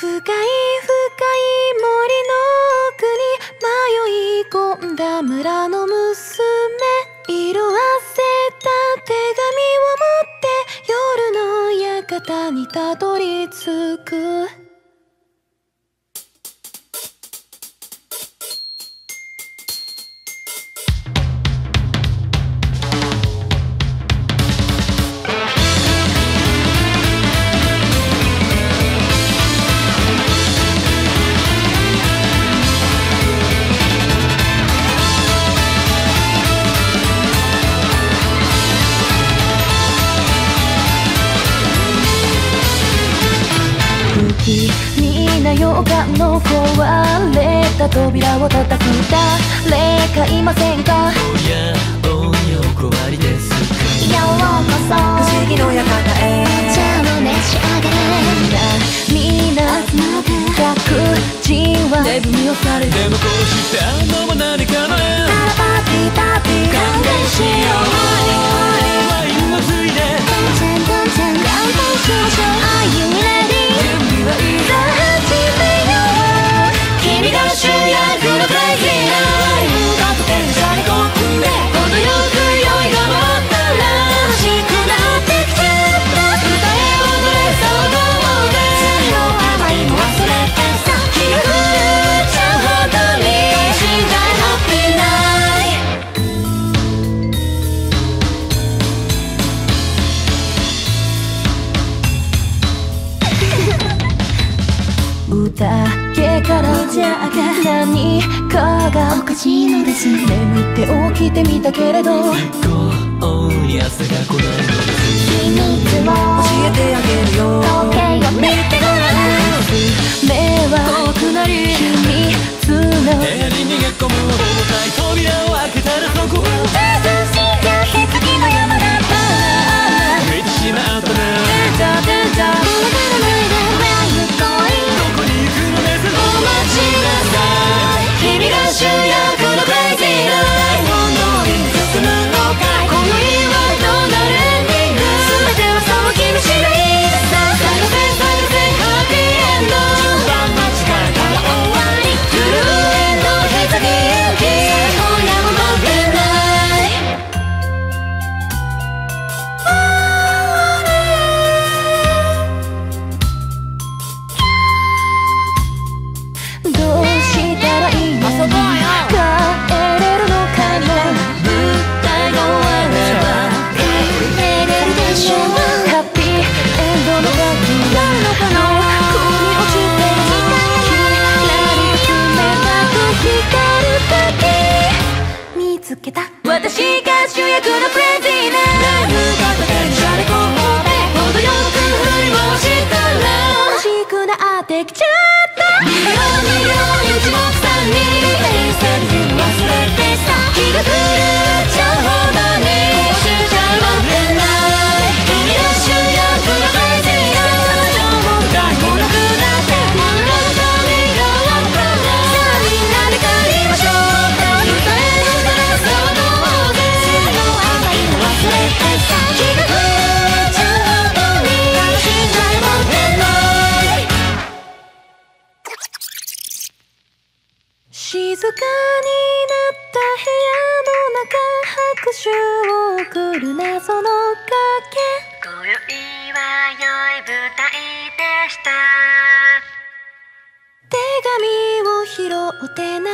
深い深い森の奥に迷い込んだ村の娘色あせた手紙を持って夜の館にたどり着く。きみんな洋館の壊れた扉を叩く誰かいませんか？おやおやお断りですかようこそ不思議の館へ茶を召し上がれ。みんなみんな人は。寝踏みをされでもこうしたのも何かの縁。パーティーパーティー。歓迎しよう。じゃあかかがおかしいのです。眠って起きてみたけれど。幸運に汗が来ない。つけた。私が主役のプ静かになった部屋の中拍手を送る謎の影今宵は良い舞台でした？手紙を拾ってな